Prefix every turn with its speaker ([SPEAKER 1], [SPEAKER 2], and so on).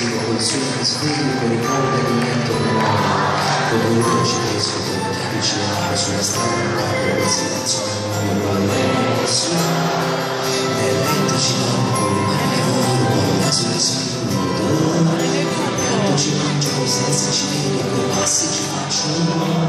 [SPEAKER 1] vivo consumens vivi per calde alimento Come uno ci penso che ti avvicinare sulla stampa Per una situazione nuova all'esso Nell'entici dopo il mare volo o sulle sfide Quanto ci mangio, cosa se ci vedo, che passi ci faccio